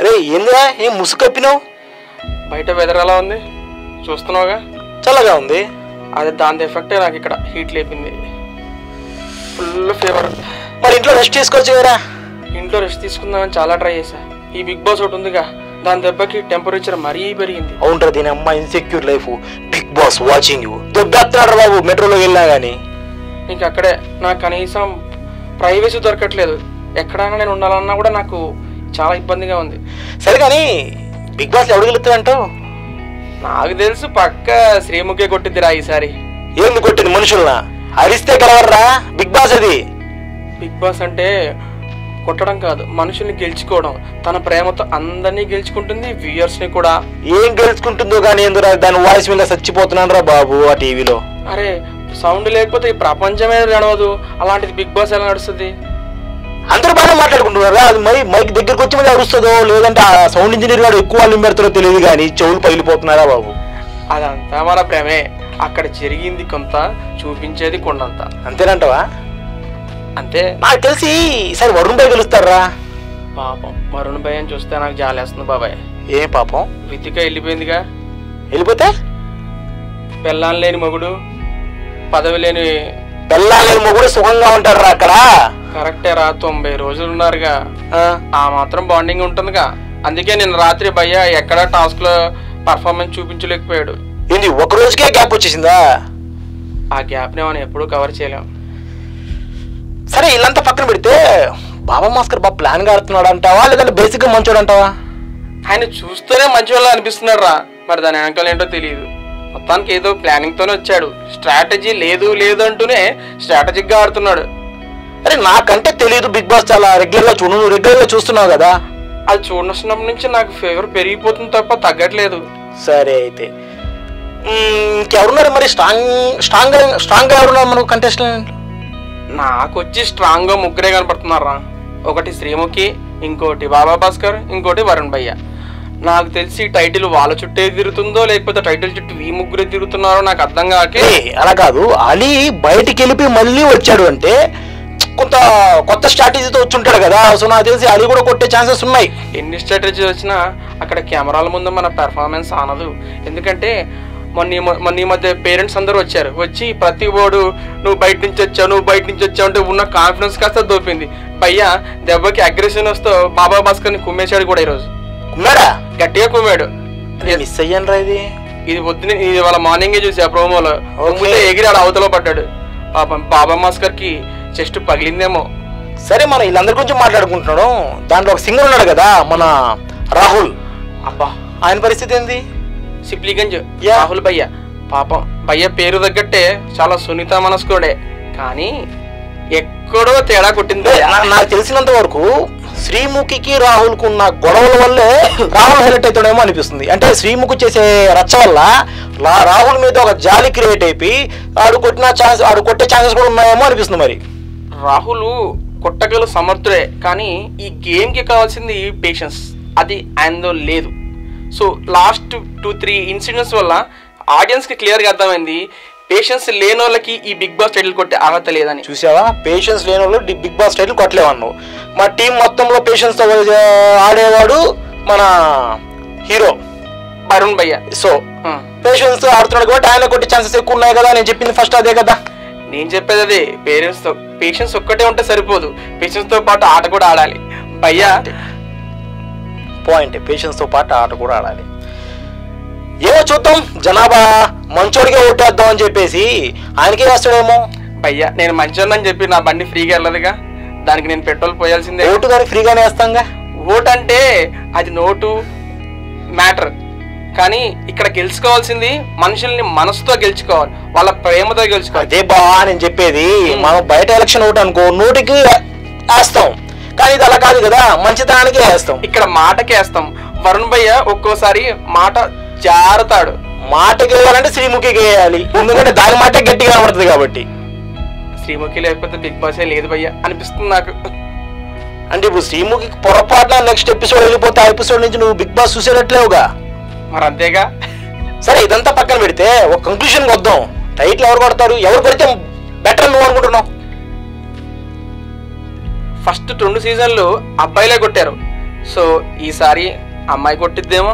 అరే ఏందిరా? ఏం ముసుగు కప్పినావు? బయట వెదర్ ఎలా ఉంది? చూస్తున్నావుగా? చల్లగా ఉంది. అది దాని ఎఫెక్టే నాకు ఇక్కడ హీట్ లేపింది. ఫుల్ ఫీవర్ మరి ఇంట్లో రెస్ట్ తీసుకోవచ్చు కదా ఇంట్లో రెస్ట్ తీసుకుందామని చాలా ట్రై చేశా. ఈ బిగ్ బాస్ ఒకటి ఉందిగా దాని దెబ్బకి టెంపరేచర్ మరీ పెరిగింది. అవునరా దీని అమ్మ insecure life Bigg Boss watching you దొబ్బెత్తాడు బాబు మెట్రోలో వెళ్ళినా కానీ ఇంక అక్కడే నాకు కనీసం ప్రైవసీ దొరకట్లేదు. ఎక్కడైనా నేను ఉండాలన్నా కూడా నాకు చాలా ఇబ్బందిగా ఉంది. సరే కానీ బిగ్ బాస్ ఎవడు గెలుస్తాడంటావు? నాకు తెలుసు పక్క శ్రీముఖే కొట్టిద్దిరా ఈసారి. ఏంది కొట్టింది మనుషులనా? అరిస్తే గెలవర్రా బిగ్ బాస్ అది? బిగ్ బాస్ అంటే కొట్టడం కాదు మనుషుల్ని గెలుచుకోవడం. తన ప్రేమతో అందరినీ గెలుచుకుంటుంది వ్యూయర్స్ని కూడా. ఏం గెలుచుకుంటుందో కానీ ఎందురా దాని వాయిస్ మీద చచ్చిపోతున్నాను రా బాబు ఆ టీవీలో. అరే సౌండ్ లేకపోతే ఈ ప్రపంచమే నడవదు అలాంటిది బిగ్ బాస్ ఎలా నడుస్తుంది? అందరూ బాగానే మాట్లాడుకుంటున్నారా అది మరి మైక్ దగ్గరకు వచ్చి మళ్ళీ అరుస్తుందో లేదంటే ఆ సౌండ్ ఇంజనీర్ గారు ఎక్కువ వాళ్ళు పెడతారో తెలియదు కానీ చెవులు పగిలిపోతున్నారా బాబు. అదంతా మన ప్రేమే. అక్కడ జరిగింది కొంత చూపించేది కొండంత. అంతేనంటావా? అంతే. నాకు తెలిసి ఈసారి వరుణ్ భాయ్ గెలుస్తారా పాపం వరుణ్ భయ్ అని చూస్తే నాకు జాలేస్తుంది బాబాయ్. ఏ పాపం? రితిక వెళ్ళిపోయిందిగా. వెళ్ళిపోతే? పెళ్ళాం లేని మొగుడు పదవి లేని పెళ్ళాలి మొగుడు సుఖంగా ఉంటారు రా అక్కడ. కరెక్టే రా తొంభై రోజులు ఉన్నారుగా. ఆ, మాత్రం బాండింగ్ ఉంటుందిగా. అందుకే నేను రాత్రి భయ్య ఎక్కడ టాస్క్లో పర్ఫార్మెన్స్ చూపించలేకపోయాడు. ఏంది ఒక రోజుకే గ్యాప్ వచ్చేసిందా? ఆ గ్యాప్ని మనం ఎప్పుడూ కవర్ చేయలేం. సరే వీళ్ళంతా పక్కన పెడితే బాబా మాస్కర్ బాబా ప్లాన్గా ఆడుతున్నాడు అంటావా లేదంటే బేసిక్గా మంచోడు అంటావా ఆయన చూస్తేనే మంచి వాళ్ళ అనిపిస్తున్నాడు రా. మరి దాని వెనకాల ఏంటో తెలియదు మొత్తానికి ఏదో ప్లానింగ్ తోనే వచ్చాడు. స్ట్రాటజీ లేదు లేదు అంటూనే స్ట్రాటజిక్గా ఆడుతున్నాడు. నాకంటే తెలియదు బిగ్ బాస్ చాలా రెగ్యులర్గా చూడు నువ్వు రెగ్యులర్గా చూస్తున్నావు కదా. అది చూడనచ్చినప్పటి నుంచి నాకు ఫేవర్ పెరిగిపోతుంది తప్ప తగ్గట్లేదు. సరే అయితే. ఇంకెవరున్నారు మరి? స్ట్రాంగ్ స్ట్రాంగ్ స్ట్రాంగ్గా ఎవరున్నారు మనకు కంటెస్టెంట్ నాకు వచ్చి స్ట్రాంగ్గా ముగ్గురే కనపడుతున్నారా? ఒకటి శ్రీముఖి ఇంకోటి బాబా భాస్కర్ ఇంకోటి వరుణ్ భయ్య. నాకు తెలిసి టైటిల్ వాళ్ళ చుట్టే తిరుగుతుందో లేకపోతే టైటిల్ చుట్టూ ఈ ముగ్గురే తిరుగుతున్నారో నాకు అర్థం కాకే. అలా కాదు. అలీ బయటికి వెళ్ళిపోయి మళ్ళీ వచ్చాడు అంటే కొంత కొత్త స్ట్రాటజీతో వచ్చి ఉంటాడు కదా. సో నాకు తెలిసి అలీ కూడా కొట్టే ఛాన్సెస్ ఉన్నాయి. ఎన్ని స్ట్రాటజీ వచ్చినా అక్కడ కెమెరాల ముందు మన పెర్ఫార్మెన్స్ ఆనదు. ఎందుకంటే మొన్న మొన్న ఈ మధ్య పేరెంట్స్ అందరూ వచ్చారు. వచ్చి ప్రతి ఓడు నువ్వు బయట నుంచి వచ్చావు నువ్వు బయట నుంచి వచ్చావు అంటే ఉన్న కాన్ఫిడెన్స్ కాస్త దోపింది. భయ్యా దెబ్బకి అగ్రెషన్ వస్తూ బాబా భాస్కర్ని కుమ్మేశాడు కూడా ఈరోజు. ఉన్నాడా గట్టిగా కుమ్మాడు. మిస్ అయ్యాను రా ఇది. ఇది పొద్దున ఇది వాళ్ళ మార్నింగే చూసి ప్రోమోలో Okay. ముందే ఎగిరి ఆడ అవతల పడ్డాడు. పాపం బాబా భాస్కర్కి చెస్ట్ పగిలిందేమో. సరే మనం వీళ్ళందరి గురించి మాట్లాడుకుంటున్నాడు. దాంట్లో ఒక సింగర్ ఉన్నాడు కదా మన రాహుల్. అబ్బా. ఆయన పరిస్థితి ఏంది? సిప్లిగంజ్. Yeah. రాహుల్ భయ్య. పాపం భయ్య పేరు తగ్గట్టే చాలా సునీత మనస్కుడే. కానీ ఎక్కడో తేడా కొట్టింది. నాకు తెలిసినంత వరకు శ్రీముఖికి రాహుల్కు ఉన్న గొడవల వల్లే రాహుల్ హైలైట్ అవుతాడేమో అనిపిస్తుంది. అంటే శ్రీముఖి చేసే రచ్చ వల్ల రాహుల్ మీద ఒక జాలి క్రియేట్ అయిపోయి ఆడు కొట్టిన ఛాన్స్ ఆడు కొట్టే ఛాన్సెస్ కూడా ఉన్నాయేమో అనిపిస్తుంది మరి. రాహుల్ కొట్టగల సమర్థుడే కానీ ఈ గేమ్కి కావాల్సింది పేషెన్స్ అది ఆయనలో లేదు. So last two three incidents వల్ల ఆడియన్స్కి క్లియర్గా అర్థమైంది పేషెన్స్ లేని వాళ్ళకి ఈ బిగ్ బాస్ టైటిల్ కొట్టే అర్హత లేదని. చూసావా? పేషెన్స్ లేని వాళ్ళు బిగ్ బాస్ టైటిల్ కొట్టలేవన్నావు మా టీం మొత్తంలో పేషెన్స్తో ఆడేవాడు మన హీరో వరుణ్ భయ్య సో. పేషెన్స్తో ఆడుతున్నాడు కాబట్టి ఆయన కొట్టే ఛాన్సెస్ ఎక్కువ ఉన్నాయి కదా నేను చెప్పింది ఫస్ట్ అదే కదా. నేను చెప్పేది అదే పేరెంట్స్తో పేషెన్స్ ఒక్కటే ఉంటే సరిపోదు. పేషెన్స్తో పాటు ఆట కూడా ఆడాలి. భయ్యా. పాయింట్ పేషెన్స్తో పాటు ఆట కూడా ఆడాలి. ఏమో చూద్దాం. జనాభా మంచోడిగా ఓటేద్దాం అని చెప్పేసి ఆయనకే వేస్తాడేమో భయ్యా నేను మంచిగా చెప్పి నా బండి ఫ్రీగా వెళ్ళదుగా? దానికి నేను పెట్రోల్ పోయాల్సిందే. ఓటు దానికి ఫ్రీగానే వేస్తాంగా? ఓట్ అంటే అది నోటు మ్యాటర్. కానీ ఇక్కడ గెలుచుకోవాల్సింది మనుషుల్ని మనసుతో గెలుచుకోవాలి వాళ్ళ ప్రేమతో గెలుచుకోవాలి. అదే బా నేను చెప్పేది మనం బయట ఎలక్షన్ ఓటు అనుకో నోటికి వేస్తాం. కానీ ఇది అలా కాదు కదా మంచితనానికి వేస్తాం. ఇక్కడ మాటకి వేస్తాం. వరుణ్ భయ్య ఒక్కోసారి మాట జారుతాడు. మాటకి వేయాలంటే శ్రీముఖికి వేయాలి. ఎందుకంటే దాని మాట గట్టిగా కనబడుతుంది కాబట్టి. శ్రీముఖి లేకపోతే బిగ్ బాసే లేదు భయ్య అనిపిస్తుంది నాకు. అంటే ఇప్పుడు శ్రీముఖికి పొరపాటున నెక్స్ట్ ఎపిసోడ్ వెళ్ళిపోతే ఆ ఎపిసోడ్ నుంచి నువ్వు బిగ్ బాస్ చూసేటట్లేవుగా. మరి అంతేగా? సరే ఇదంతా పక్కన పెడితే ఒక కంక్లూషన్ వద్దాం టైటిల్ ఎవరు కొడతారు? ఎవరు కొడితే బెటర్ నువ్వు అనుకుంటున్నావు? ఫస్ట్ రెండు సీజన్లు అబ్బాయిలే కొట్టారు. సో ఈసారి అమ్మాయి కొట్టిద్దేమో?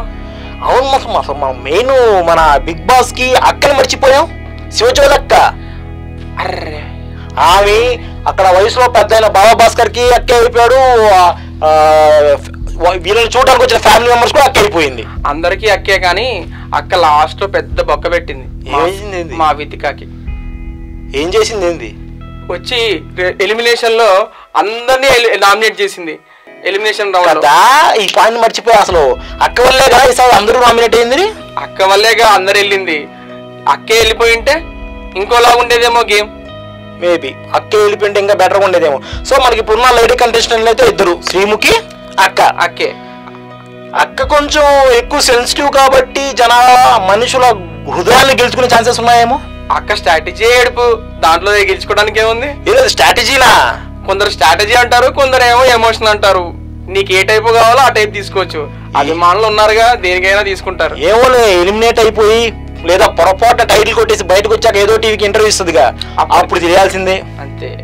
అవును అసలు అసలు మనం మెయిన్ మన బిగ్ బాస్కి అక్కని మర్చిపోయాం. శివచోదక్క. అర్రే. ఆమె అక్కడ వయసులో పెద్ద అయిన బాబా భాస్కర్కి అక్క అయిపోయాడు. వీళ్ళని చూడడానికి వచ్చిన ఫ్యామిలీ మెంబర్స్ కూడా అక్క అయిపోయింది. అందరికీ అక్కే కానీ అక్క లాస్ట్లో పెద్ద బొక్క పెట్టింది. ఇది? మా వితికాకి. ఏం చేసింది ఏంది వచ్చి ఎలిమినేషన్లో అందరినీ నామినేట్ చేసింది. ఎలిమినేషన్ రౌండ్లో. కదా ఈ పాయింట్ మర్చిపోయా అసలు. అక్క వల్లే కదా ఈసారి అందరూ నామినేట్ అయింది అక్క వల్లేగా అందరు వెళ్ళింది. అక్కే వెళ్ళిపోయి ఉంటే ఇంకోలా ఉండేదేమో గేమ్ మేబీ అక్క వెళ్ళిపోయింటే ఇంకా బెటర్గా ఉండేదేమో. సో మనకి ఇప్పుడున్న లేడీ కంటెస్టెంట్లు అయితే ఇద్దరు. శ్రీముఖి అక్క అక్కే. అక్క కొంచెం ఎక్కువ సెన్సిటివ్ కాబట్టి జనాల మనుషుల హృదయాన్ని గెలుచుకునే ఛాన్సెస్ ఉన్నాయేమో? అక్క స్ట్రాటజీ ఏడుపు దాంట్లో గెలుచుకోవడానికి ఏముంది? ఏదో స్ట్రాటజీనా కొందరు స్ట్రాటజీ అంటారు కొందరు ఏమో ఎమోషన్ అంటారు. నీకు ఏ టైపు కావాలో ఆ టైప్ తీసుకోవచ్చు. అభిమానులు ఉన్నారుగా దేనికైనా తీసుకుంటారు. ఏమోలే ఎలిమినేట్ అయిపోయి లేదా పొరపాటున టైటిల్ కొట్టేసి బయటకు వచ్చాక ఏదో టీవీకి ఇంటర్వ్యూ ఇస్తుందిగా. అప్పుడు తెలియాల్సిందే. అంతే.